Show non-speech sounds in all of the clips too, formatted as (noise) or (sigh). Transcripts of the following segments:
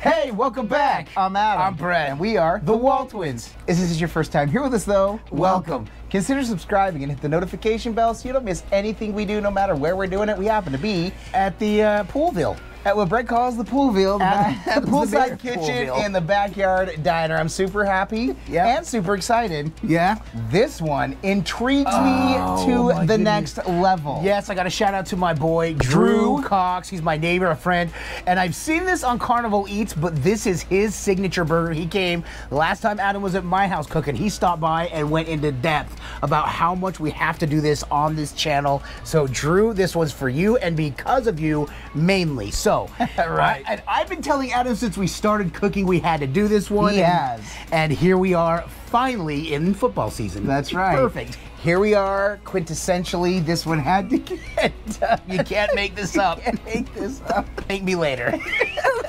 Hey, welcome back. I'm Adam. I'm Brett. And we are The Waltwins. If this is your first time here with us, though, Welcome. Consider subscribing and hit the notification bell so you don't miss anything we do, no matter where we're doing it. We happen to be At the uh, Poolville. At what Brett calls the Poolville, At uh, (laughs) the, the poolside beer kitchen Poolville. and the backyard diner. I'm super happy Yeah. and super excited. Yeah. This one intrigues Oh, me to the goodness. next level. Yes, I got a shout out to my boy Drew, Drew. Cox. He's my neighbor, a friend, and I've seen this on Carnival Eats, but this is his signature burger. He came last time Adam was at my house cooking. He stopped by and went into depth about how much we have to do this on this channel. So, Drew, this was for you, and because of you, mainly. So, (laughs) Right. I, and I've been telling Adam since we started cooking we had to do this one. He and- has. and here we are, finally in football season. That's right. Perfect. Here we are, quintessentially. This one had to get done. You can't make this (laughs) up. can't make this up. Thank me later. (laughs)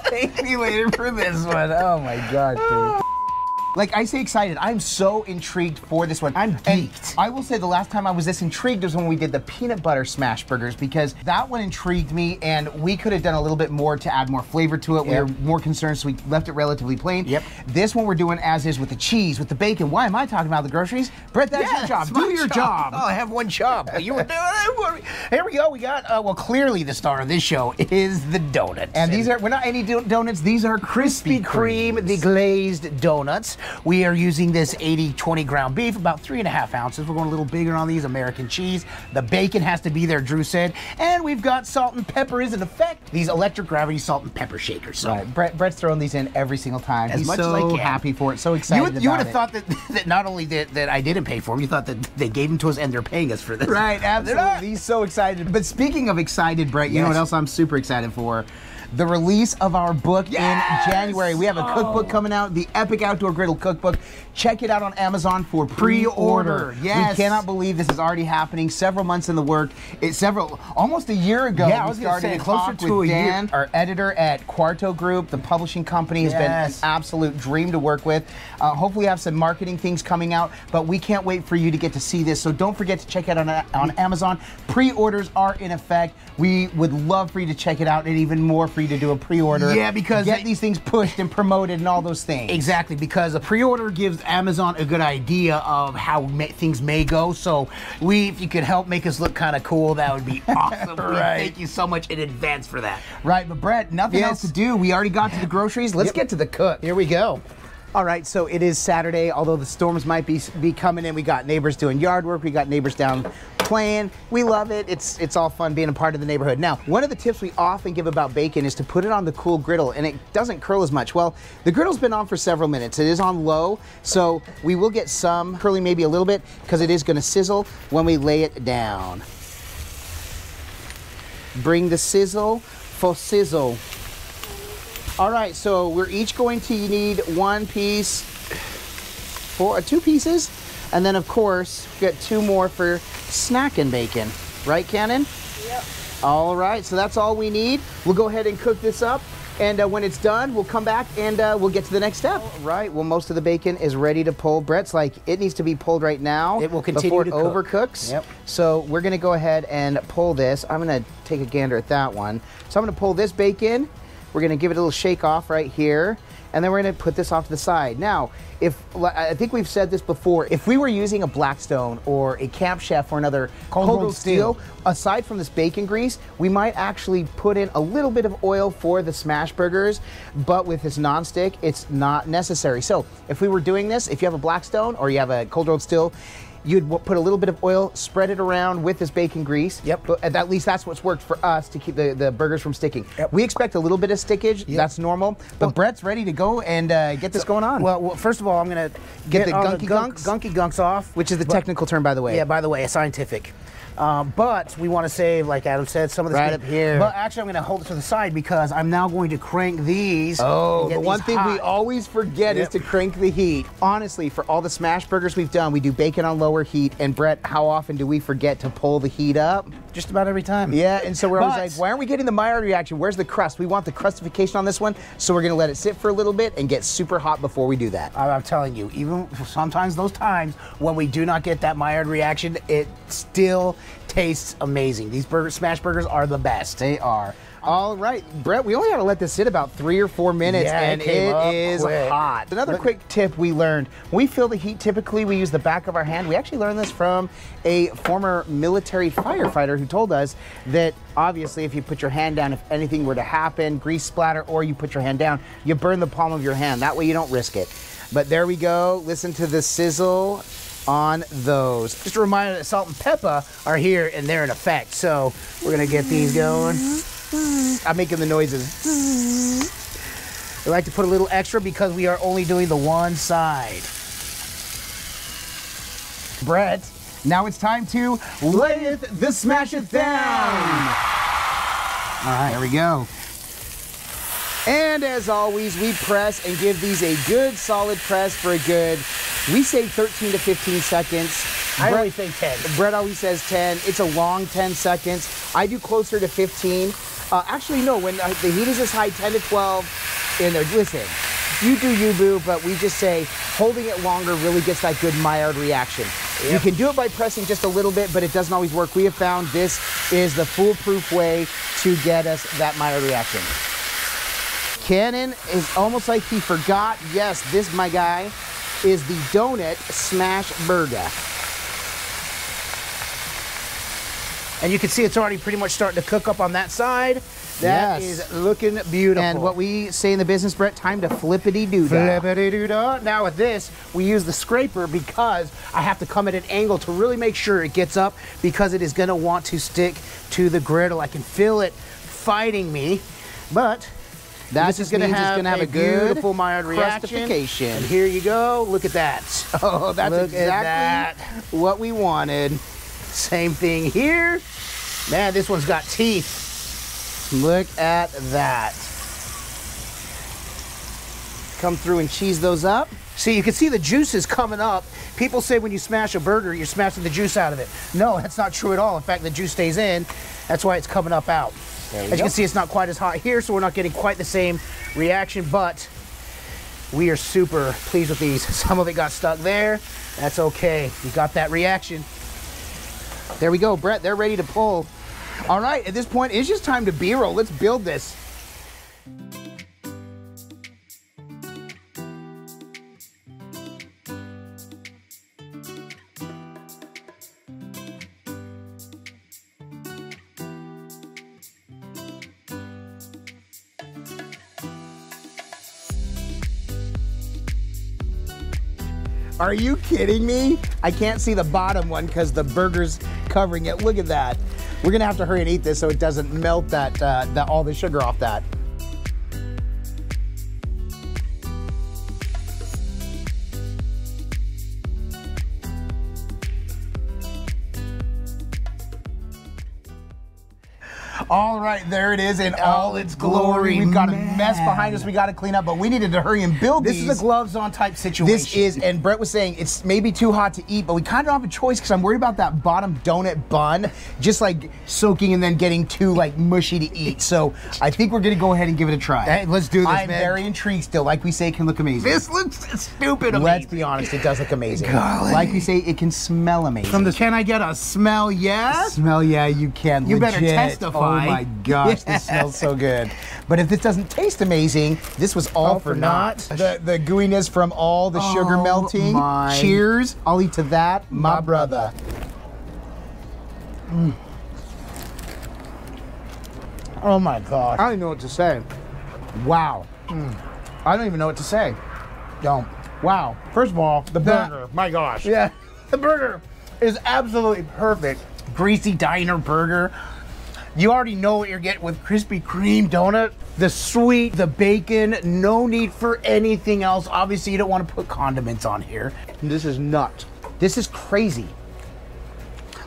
Thank me later for this one. Oh my god, dude. Like I say, excited. I'm so intrigued for this one. I'm And. I will say the last time I was this intrigued was when we did the peanut butter smash burgers because that one intrigued me, and we could have done a little bit more to add more flavor to it. We Yep. were more concerned, so we left it relatively plain. Yep. This one we're doing as is with the cheese, with the bacon. Why am I talking about the groceries? Brett, that's your job. Do your job. Oh, I have one job. You were doing. Here we go. We got, uh, well, clearly the star of this show is the donuts. And these are we're not any do- donuts. These are Krispy Kreme, the glazed donuts. We are using this 80 20 ground beef, about three and a half ounces. We're going a little bigger on these, American cheese. The bacon has to be there, Drew said. And we've got salt and pepper is in effect. These electric gravity salt and pepper shakers. So Right. Brett, Brett's throwing these in every single time. As He's much so as I can. happy for it. So You excited would, you would have it. thought that, (laughs) that not only that, that I didn't pay for them, you thought that they gave them to us and they're paying us for this. Right, (laughs) absolutely. He's so excited. But speaking of excited, Brett, you know what else I'm super excited for? The release of our book Yes! in January. We have a cookbook coming out, the Epic Outdoor Griddle Cookbook. Check it out on Amazon for pre-order. Yes. We cannot believe this is already happening. Several months in the work. It's several, almost a year ago. Yeah, I was started say, closer to a year. Dan, our editor at Quarto Group. The publishing company has been an absolute dream to work with. Uh, hopefully, we have some marketing things coming out, but we can't wait for you to get to see this. So don't forget to check it out on, on Amazon. Pre-orders are in effect. We would love for you to check it out, and even more for you to do a pre-order. Yeah, because get these things pushed and promoted and all those things. Exactly, because a pre-order gives Amazon a good idea of how ma- things may go. So, we, if you could help make us look kind of cool, that would be (laughs) awesome. We Right. Thank you so much in advance for that. Right, but Brett, nothing Yes. else to do. We already got to the groceries. Let's Yep. get to the cook. Here we go. All right, so it is Saturday. Although the storms might be be coming in, we got neighbors doing yard work. We got neighbors down playing. We love it. It's it's all fun being a part of the neighborhood. Now, one of the tips we often give about bacon is to put it on the cool griddle, and it doesn't curl as much. Well, the griddle's been on for several minutes. It is on low, so we will get some curling, maybe a little bit, because it is going to sizzle when we lay it down. Bring the sizzle for sizzle. All right, so we're each going to need one piece for uh, two pieces, and then of course get two more for snacking bacon. Right, Cannon? Yep. All right, so that's all we need. We'll go ahead and cook this up, and uh, when it's done, we'll come back and uh, we'll get to the next step. All right. Well, most of the bacon is ready to pull. Brett's like it needs to be pulled right now. It will continue before it cook. overcooks. Yep. So we're gonna go ahead and pull this. I'm gonna take a gander at that one. So I'm gonna pull this bacon. We're gonna give it a little shake off right here, and then we're gonna put this off to the side. Now, if I think we've said this before, if we were using a Blackstone or a Camp Chef or another Cold cold rolled steel, steel. aside from this bacon grease, we might actually put in a little bit of oil for the smash burgers, but with this nonstick, it's not necessary. So if we were doing this, if you have a Blackstone or you have a cold rolled steel, you'd put a little bit of oil, spread it around with this bacon grease. Yep. But at least that's what's worked for us to keep the, the burgers from sticking. Yep. We expect a little bit of stickage. That's normal. But Brett's ready to go and uh, get this going on. Well, well, first of all, I'm gonna Get the all gunky gunk- gunks? gunky gunks off, which is the But- technical term, by the way. Yeah, by the way, a scientific. Um, but we want to save, like Adam said, some of this Right up here. But actually, I'm going to hold it to the side because I'm now going to crank these. Oh, the one thing we always forget is to crank the heat. Honestly, for all the smash burgers we've done, we do bacon on lower heat. And Brett, how often do we forget to pull the heat up? just about every time. Yeah, and so we're always But- like, why aren't we getting the Maillard reaction? Where's the crust? We want the crustification on this one, so we're gonna let it sit for a little bit and get super hot before we do that. I'm telling you, even sometimes those times when we do not get that Maillard reaction, it still tastes amazing. These burger smash burgers are the best. They are. All right, Brett, we only had to let this sit about three or four minutes, Yeah, and up it is quick. hot. Another Look- quick tip we learned when we feel the heat, typically we use the back of our hand. We actually learned this from a former military firefighter who told us that obviously, if you put your hand down, if anything were to happen, grease splatter, or you put your hand down, you burn the palm of your hand. That way, you don't risk it. But there we go. Listen to the sizzle on those. Just a reminder that salt and pepper are here and they're in effect. So we're gonna get these going. I'm making the noises. We like to put a little extra because we are only doing the one side. Brett, now it's time to lay it the smash it down. All right, here we go. And as always, we press and give these a good solid press for a good, we say 13 to 15 seconds. I Brett- always say 10. Brett always says 10. It's a long 10 seconds. I do closer to 15. Uh, actually, no, when uh, the heat is as high, 10 to 12. And uh, listen, you do you, boo, but we just say holding it longer really gets that good Maillard reaction. You can do it by pressing just a little bit, but it doesn't always work. We have found this is the foolproof way to get us that Maillard reaction. Cannon is almost like he forgot. Yes, this, my guy, is the donut smash burger. And you can see it's already pretty much starting to cook up on that side. That is Yes. looking beautiful. And what we say in the business, Brett, time to flippity doo Flippity-doo-dah. Now with this, we use the scraper because I have to come at an angle to really make sure it gets up because it is gonna want to stick to the griddle. I can feel it fighting me, but That this just is gonna have, have a, beautiful Maillard reaction. And here you go. Look at that. (laughs) Oh, that's Look exactly that. what we wanted. Same thing here. Man, this one's got teeth. Look at that. Come through and cheese those up. See, you can see the juices coming up. People say when you smash a burger, you're smashing the juice out of it. No, that's not true at all. In fact, the juice stays in. That's why it's coming up out. As you can see, it's not quite as hot here, so we're not getting quite the same reaction, but we are super pleased with these. (laughs) Some of it got stuck there. That's okay. We got that reaction. There we go, Brett. They're ready to pull. All right, at this point, it's just time to B-roll. Let's build this. Are you kidding me? I can't see the bottom one because the burger's covering it. Look at that. We're gonna have to hurry and eat this so it doesn't melt that, uh, all the sugar off that. All right, there it is in oh, all its glory. We've got a mess behind us we got to clean up, but we needed to hurry and build This these. is a gloves on type situation. This is, and Brett was saying it's maybe too hot to eat, but we kind of don't have a choice because I'm worried about that bottom donut bun just like soaking and then getting too like mushy to eat. So I think we're gonna go ahead and give it a try. Hey, let's do this, I'm man. very intrigued still. Like we say, it can look amazing. This looks stupid. Let's be honest, it does look amazing. Golly. Like we say, it can smell amazing. From the can I get a smell? Yes. smell, yeah, you can. You better testify. Oh my gosh, this (laughs) smells so good. But if this doesn't taste amazing, this was all, All for for naught. The the gooiness from all the sugar Oh melting. my- Cheers! I'll eat to that, my, My brother. Mm. Oh my gosh. I don't even know what to say. Wow. Mm. I don't even know what to say. Don't. Wow. First of all, the That- burger. My gosh. Yeah. (laughs) The burger is absolutely perfect. Greasy diner burger. You already know what you're getting with Krispy Kreme donut. The sweet, the bacon, no need for anything else. Obviously, you don't want to put condiments on here. This is nuts. This is crazy.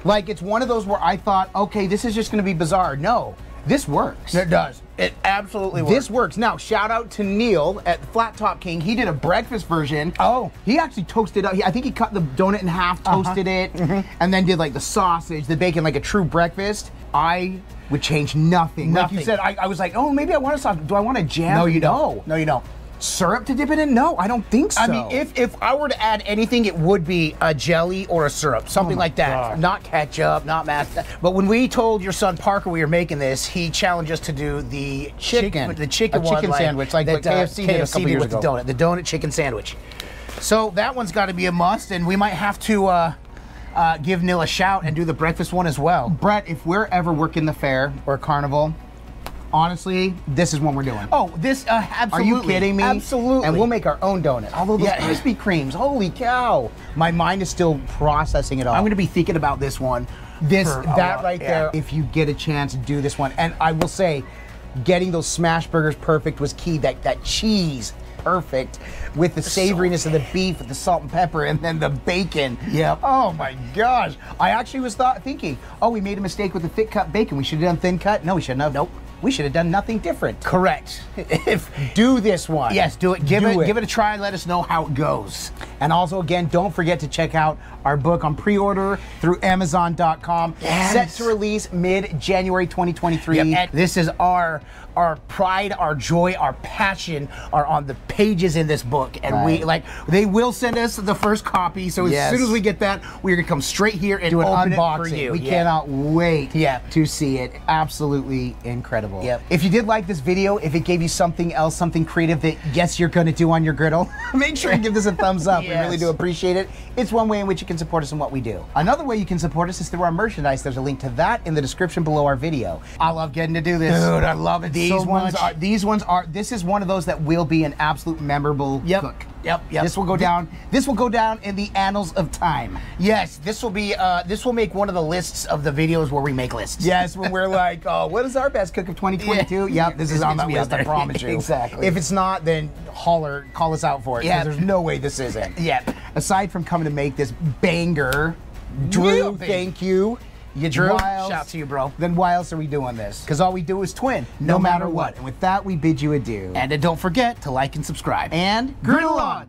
Like it's one of those where I thought, okay, this is just going to be bizarre. No, this works. It does. It absolutely works. This works. Now, shout out to Neil at Flat Top King. He did a breakfast version. Oh. He actually toasted up. I think he cut the donut in half, uh-huh. toasted it, mm-hmm. and then did like the sausage, the bacon, like a true breakfast. I would change nothing. Like you said, I, I was like, oh, maybe I want a sauce. Do I want a jam? No, you No. don't. No, you don't. Syrup to dip it in? No, I don't think so. I mean, if if I were to add anything, it would be a jelly or a syrup, something Oh like that. God. Not ketchup, not mashed. But when we told your son Parker we were making this, he challenged us to do the Chicken. chick- the chicken A one, chicken sandwich, like what KFC did a couple years with ago. the donut, the donut chicken sandwich. So that one's got to be a must, and we might have to uh, uh, give Neil a shout and do the breakfast one as well. Brett, if we're ever working the fair or carnival, honestly, this is what we're doing. Oh, this uh, Are you kidding me? Absolutely. And we'll make our own donut. Although those Yeah. Krispy Kremes, holy cow! My mind is still processing it all. I'm going to be thinking about this one. this that right Yeah. there. If you get a chance, do this one. And I will say, getting those smash burgers perfect was key. That that cheese perfect with the savoriness of the beef, with the salt and pepper, and then the bacon. Yep. Oh my gosh! I actually was thought thinking, oh, we made a mistake with the thick cut bacon. We should have done thin cut. No, we shouldn't have. Nope. We should have done nothing different. Correct. (laughs) if Do this one. yes, do it. Give Do it, Give it a try. And let us know how it goes. And also, again, don't forget to check out our book on pre-order through Amazon.com. Yes. Set to release mid-January 2023. Yep, this is our our pride, our joy, our passion are on the pages in this book, and we like they will send us the first copy. So as Yes. soon as we get that, we're gonna come straight here and do an unboxing. it. We Yeah. cannot wait Yeah. to see it. Absolutely incredible. Yep. If you did like this video, if it gave you something else, something creative that yes, you're going to do on your griddle, (laughs) make sure and give this a thumbs up. We really do appreciate it. It's one way in which you can support us in what we do. Another way you can support us is through our merchandise. There's a link to that in the description below our video. I love getting to do this, Dude, I love it These so ones much. are- these ones are. This is one of those that will be an absolute memorable Yep. cook. Yep, yep. This will go down. This will go down in the annals of time. Yes, this will be. Uh, this will make one of the lists of the videos where we make lists. Yes, when we're like, oh, what is our best cook of 2022? (laughs) Yeah. Yep, this is on that list. I (laughs) promise you. Exactly. If it's not, then holler, call us out for it. Yeah. There's no way this isn't. Yeah. Aside from coming to make this banger, Drew, thank you. You Drew, else- shout to you, bro. Then why else are we doing this? Because all we do is twin, no, No matter matter what. what. And with that, we bid you adieu. And then don't forget to like and subscribe. and Griddle on.